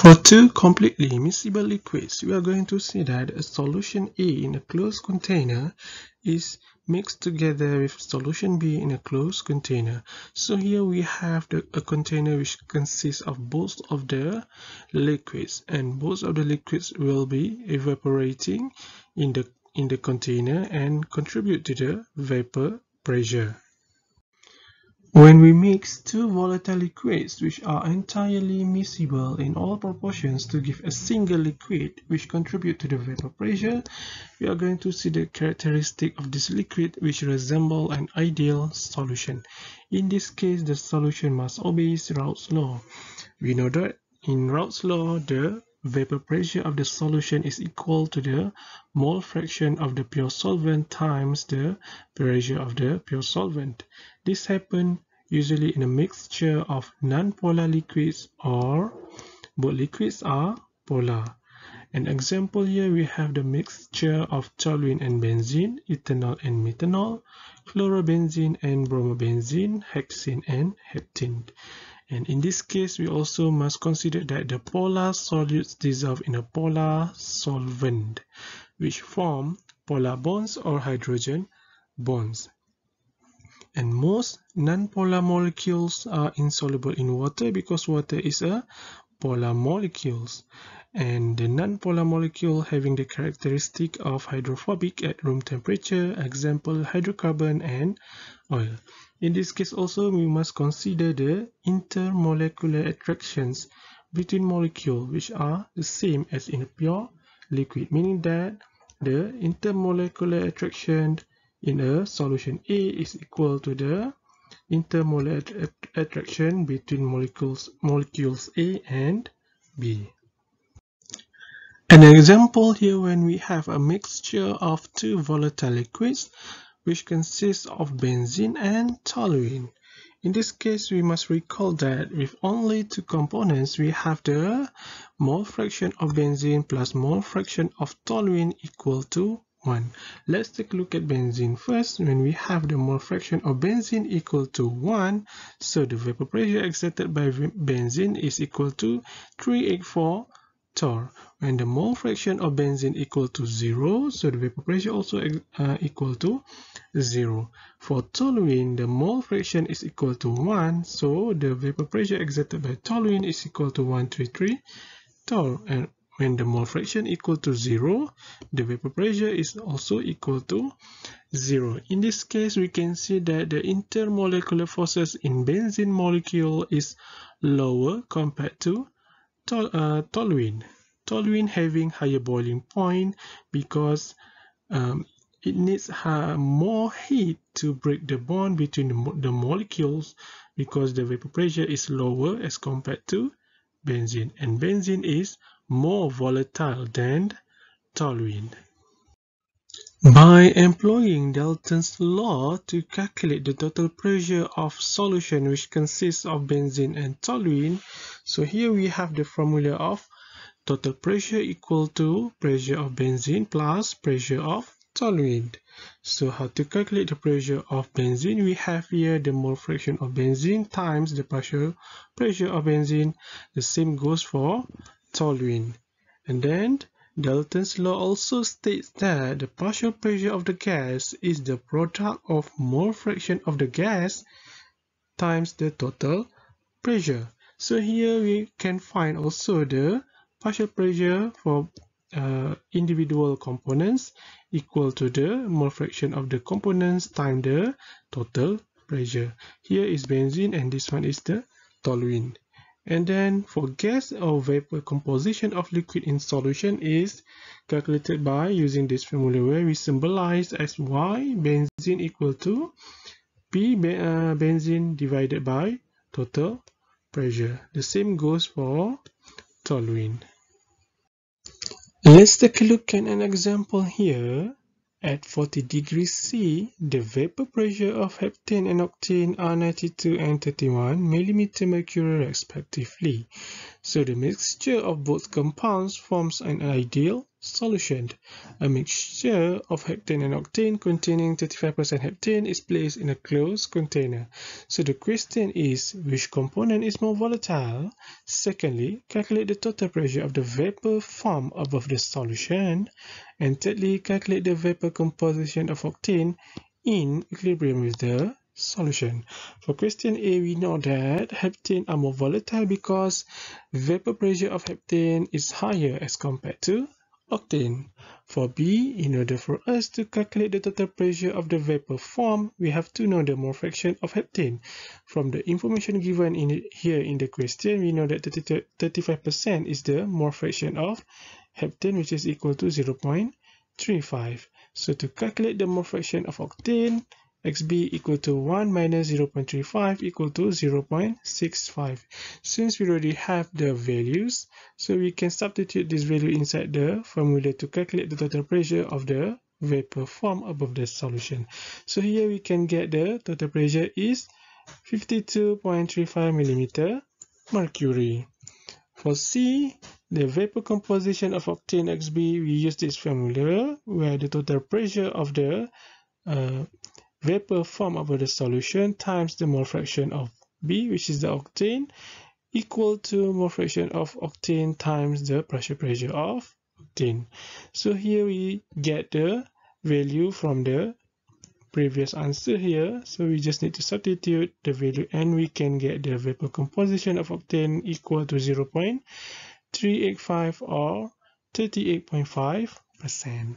For two completely miscible liquids, we are going to see that a solution A in a closed container is mixed together with solution B in a closed container. So here we have the, a container which consists of both of the liquids and both of the liquids will be evaporating in the in the container and contribute to the vapor pressure. When we mix two volatile liquids which are entirely miscible in all proportions to give a single liquid which contribute to the vapor pressure, we are going to see the characteristic of this liquid which resemble an ideal solution. In this case, the solution must obey Raoult's law. We know that in Raoult's law, the vapor pressure of the solution is equal to the mole fraction of the pure solvent times the pressure of the pure solvent. This happens usually in a mixture of non-polar liquids or both liquids are polar. An example here we have the mixture of toluene and benzene, ethanol and methanol, chlorobenzene and bromobenzene, hexane and heptane. And in this case, we also must consider that the polar solutes dissolve in a polar solvent, which form polar bonds or hydrogen bonds. And most non-polar molecules are insoluble in water because water is a polar molecules. And the non-polar molecule having the characteristic of hydrophobic at room temperature, example hydrocarbon and oil. In this case also we must consider the intermolecular attractions between molecules which are the same as in a pure liquid, meaning that the intermolecular attraction in a solution A is equal to the intermolecular attraction between molecules, molecules A and B. An example here when we have a mixture of two volatile liquids which consists of benzene and toluene. In this case, we must recall that with only two components, we have the mole fraction of benzene plus mole fraction of toluene equal to 1. Let's take a look at benzene first. When we have the mole fraction of benzene equal to 1, so the vapor pressure exerted by benzene is equal to 384 torr. When the mole fraction of benzene equal to 0, so the vapor pressure also uh, equal to 0. For toluene, the mole fraction is equal to 1, so the vapor pressure exerted by toluene is equal to 133 torr. And when the mole fraction equal to 0, the vapor pressure is also equal to 0. In this case, we can see that the intermolecular forces in benzene molecule is lower compared to tol uh, toluene. Toluene having higher boiling point because um, it needs uh, more heat to break the bond between the, mo the molecules because the vapor pressure is lower as compared to benzene and benzene is more volatile than toluene. By employing Dalton's law to calculate the total pressure of solution which consists of benzene and toluene, so here we have the formula of total pressure equal to pressure of benzene plus pressure of toluene. So how to calculate the pressure of benzene? We have here the mole fraction of benzene times the partial pressure of benzene. The same goes for toluene. And then Dalton's law also states that the partial pressure of the gas is the product of mole fraction of the gas times the total pressure. So here we can find also the partial pressure for uh, individual components equal to the mole fraction of the components times the total pressure. Here is benzene and this one is the toluene. And then for gas or vapor composition of liquid in solution is calculated by using this formula where we symbolize as Y benzene equal to P uh, benzene divided by total pressure. The same goes for toluene. Let's take a look at an example here. At 40 degrees C, the vapor pressure of heptane and octane are 92 and 31 mm mercury respectively. So the mixture of both compounds forms an ideal solution. A mixture of heptane and octane containing 35% heptane is placed in a closed container. So the question is, which component is more volatile? Secondly, calculate the total pressure of the vapor formed above the solution. And thirdly, calculate the vapor composition of octane in equilibrium with the solution. For question A, we know that heptane are more volatile because vapor pressure of heptane is higher as compared to octane. For B, in order for us to calculate the total pressure of the vapor form, we have to know the mole fraction of heptane. From the information given in here in the question, we know that 35% is the mole fraction of heptane, which is equal to 0.35. So to calculate the mole fraction of octane, xb equal to 1 minus 0.35 equal to 0.65. Since we already have the values, so we can substitute this value inside the formula to calculate the total pressure of the vapor form above the solution. So here we can get the total pressure is 52.35 millimeter mercury. For C, the vapor composition of octane XB, we use this formula where the total pressure of the uh, vapor form over the solution times the mole fraction of B, which is the octane, equal to mole fraction of octane times the pressure pressure of octane. So here we get the value from the previous answer here. So we just need to substitute the value and we can get the vapor composition of octane equal to 0.385 or 38.5 percent.